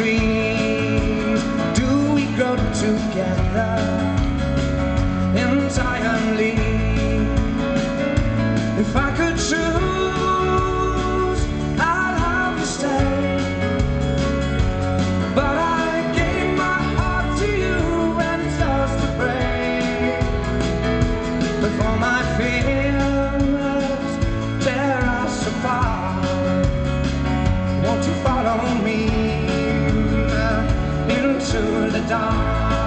trees do we grow together entirely? If I the dark.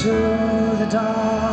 to the dark.